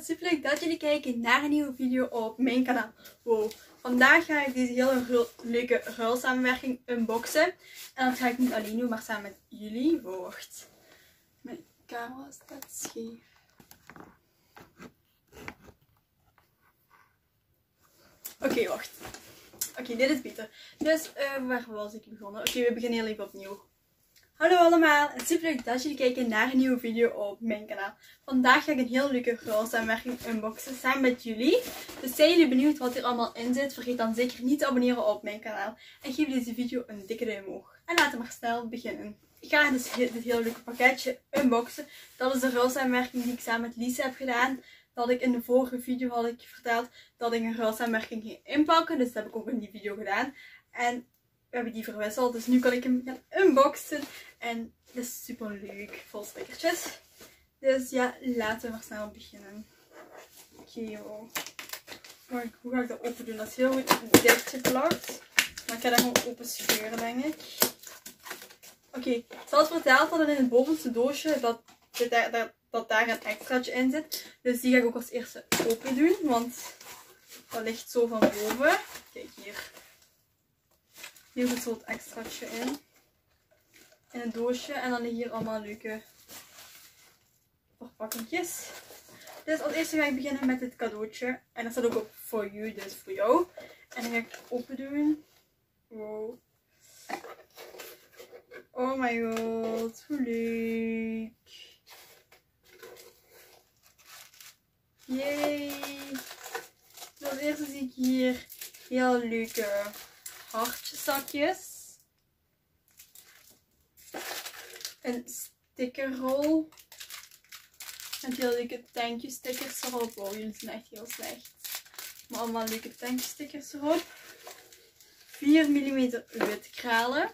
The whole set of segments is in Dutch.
het super leuk dat jullie kijken naar een nieuwe video op mijn kanaal. Wow, vandaag ga ik deze hele leuke ruilsamenwerking unboxen. En dat ga ik niet alleen doen, maar samen met jullie. Wacht. Mijn camera staat scheef. Oké, wacht. Oké, dit is beter. Dus, uh, waar was ik begonnen? Oké, we beginnen heel even opnieuw. Hallo allemaal super leuk dat jullie kijken naar een nieuwe video op mijn kanaal. Vandaag ga ik een heel leuke samenwerking unboxen samen met jullie. Dus zijn jullie benieuwd wat er allemaal in zit, vergeet dan zeker niet te abonneren op mijn kanaal. En geef deze video een dikke duim omhoog. En laten we maar snel beginnen. Ik ga dus dit heel leuke pakketje unboxen. Dat is de ruilsamenwerking die ik samen met Lisa heb gedaan. Dat ik in de vorige video had ik verteld dat ik een ruilsamenwerking ging inpakken. Dus dat heb ik ook in die video gedaan. En we hebben die verwisseld. Dus nu kan ik hem gaan unboxen. En het is super leuk. Vol stickertjes. Dus ja, laten we maar snel beginnen. Oké, okay, hoe ga ik dat open doen? Dat is heel goed dicht geplakt. Maar ik ga dat gewoon open scheuren, denk ik. Oké, okay, had verteld dat in het bovenste doosje dat, dat, dat daar een extraatje in zit. Dus die ga ik ook als eerste open doen. Want dat ligt zo van boven. Kijk hier. Hier zit zo het extraatje in. In een doosje. En dan hier allemaal leuke verpakkingjes. Dus als eerste ga ik beginnen met dit cadeautje. En dat staat ook op for you, dus voor jou. En dan ga ik open doen. Wow. Oh my god, hoe leuk. Yay. Als eerste zie ik hier heel leuke hartjeszakjes. Een stickerrol. Met heel leuke tankje stickers erop. Wow, jullie zijn echt heel slecht. Maar allemaal leuke tankje stickers erop. 4 mm witkralen.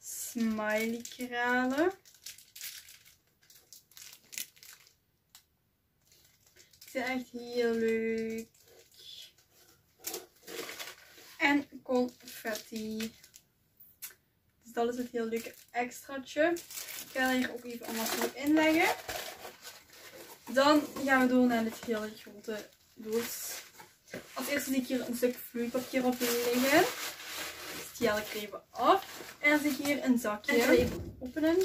Smiley kralen. Ze zijn echt heel leuk. En confetti. Dus dat is het heel leuke extraatje. Ik ga hier ook even allemaal zo inleggen. Dan gaan we door naar dit hele grote doos. Als eerste zie ik hier een stuk vloeipapier op liggen. Dus die haal ik even af. En dan zie ik hier een zakje. En even openen.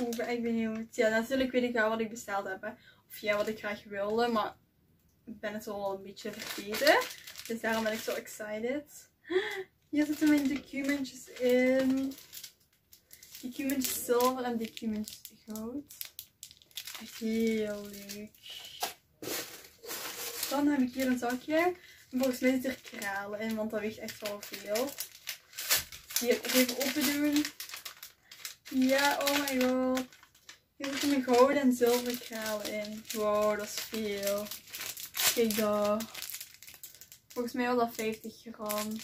Oeh, ik ben benieuwd. Ja, natuurlijk weet ik wel wat ik besteld heb. Of ja, wat ik graag wilde. Maar ben het al een beetje vergeten. Dus daarom ben ik zo excited. Hier zitten mijn documentjes in. Documentjes zilver en documentjes goud. Echt heel leuk. Dan heb ik hier een zakje. En volgens mij zit er kralen in, want dat weegt echt wel veel. Die ik even open doen. Ja, oh my god. Hier zitten mijn gouden en zilveren kralen in. Wow, dat is veel. Kijk daar. Volgens mij was dat 50 gram.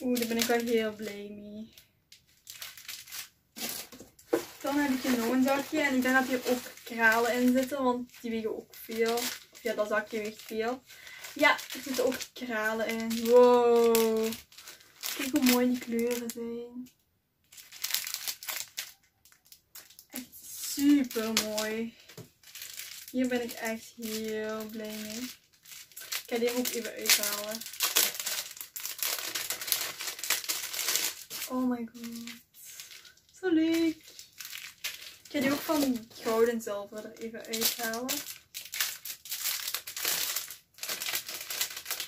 Oeh, daar ben ik wel heel blij mee. Dan heb ik een zakje. En ik denk dat hier ook kralen in zitten. Want die wegen ook veel. Of ja, dat zakje weegt veel. Ja, er zitten ook kralen in. Wow. Kijk hoe mooi die kleuren zijn. Echt super mooi. Hier ben ik echt heel blij mee. Ik ga die ook even uithalen. Oh my god. Zo leuk. Ik ga die ook van goud en zilver er even uithalen.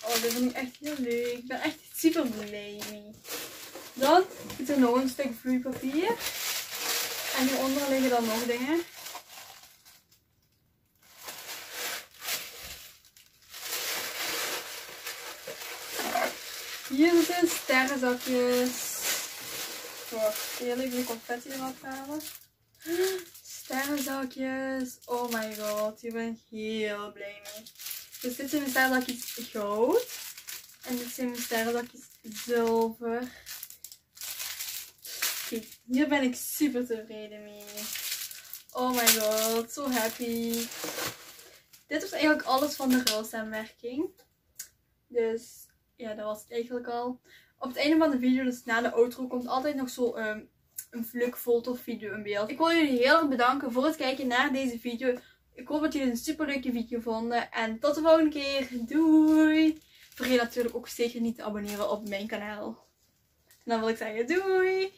Oh, dit vind ik echt heel leuk. Ik ben echt super blij mee. Dan zit er nog een stuk vloeipapier. En hieronder liggen dan nog dingen. Hier zitten sterrenzakjes. Wacht, eerlijk de confetti eraf halen. Sterrenzakjes. Oh my god, hier ben ik heel blij mee. Dus dit zijn mijn sterrenzakjes goud. En dit zijn mijn sterrenzakjes zilver. Hier ben ik super tevreden mee. Oh my god, zo happy. Dit was eigenlijk alles van de ruilsamenwerking. Dus ja, dat was het eigenlijk al. Op het einde van de video, dus na de outro, komt altijd nog zo um, een vlug foto video in beeld. Ik wil jullie heel erg bedanken voor het kijken naar deze video. Ik hoop dat jullie een super leuke video vonden. En tot de volgende keer. Doei! Vergeet natuurlijk ook zeker niet te abonneren op mijn kanaal. En dan wil ik zeggen doei!